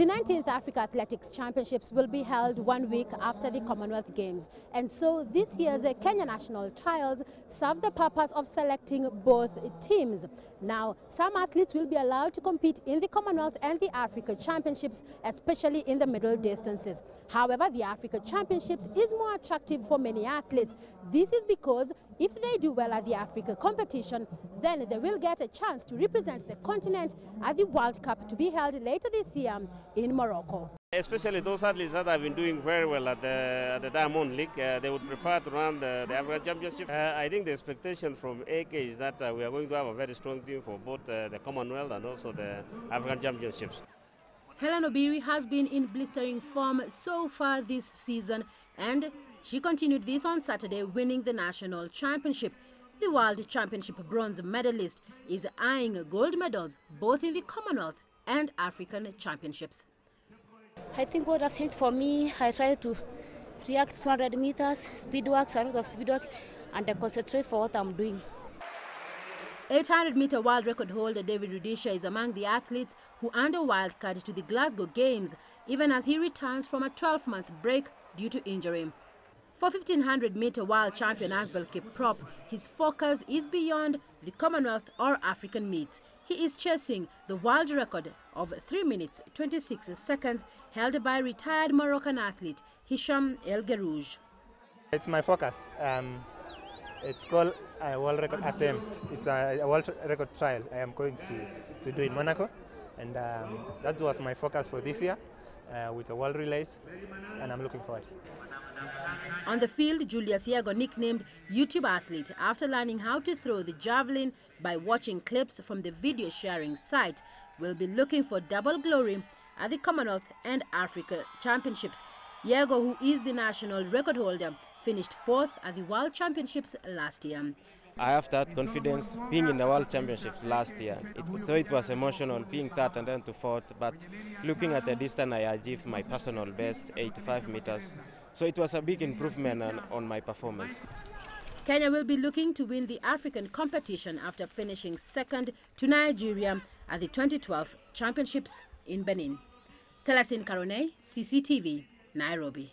The 19th Africa Athletics Championships will be held one week after the Commonwealth Games. And so this year's Kenya national trials serve the purpose of selecting both teams. Now, some athletes will be allowed to compete in the Commonwealth and the Africa Championships, especially in the middle distances. However, the Africa Championships is more attractive for many athletes. This is because if they do well at the Africa competition, then they will get a chance to represent the continent at the World Cup to be held later this year in Morocco. Especially those athletes that have been doing very well at the, at the Diamond League, uh, they would prefer to run the, the African Championship. Uh, I think the expectation from AK is that uh, we are going to have a very strong team for both uh, the Commonwealth and also the African Championships. Helen Obiri has been in blistering form so far this season and she continued this on Saturday winning the national championship. The World Championship bronze medalist is eyeing gold medals both in the Commonwealth and African Championships. I think what has changed for me, I try to react 200 meters, speed works, a lot of speed work, and I concentrate for what I'm doing. 800 meter world record holder David Rudisha is among the athletes who earned a wildcard to the Glasgow Games, even as he returns from a 12 month break due to injury. For 1500 meter world champion Asbel Kiprop, his focus is beyond the Commonwealth or African meets. He is chasing the world record of 3 minutes 26 seconds held by retired Moroccan athlete Hicham El Guerrouj. It's my focus. Um, it's called a world record attempt. It's a, a, world record trial I am going to, to do in Monaco. And um, that was my focus for this year uh, with a world relays, and I'm looking forward. On the field, Julius Yego nicknamed YouTube athlete after learning how to throw the javelin by watching clips from the video sharing site, will be looking for double glory at the Commonwealth and Africa Championships. Yego, who is the national record holder, finished fourth at the World Championships last year. I have that confidence being in the World Championships last year. It, though it was emotional being third and then to fourth, but looking at the distance I achieved my personal best, 85 meters. So it was a big improvement on, on my performance. Kenya will be looking to win the African competition after finishing second to Nigeria at the 2012 Championships in Benin. Celestine Karone, CCTV, Nairobi.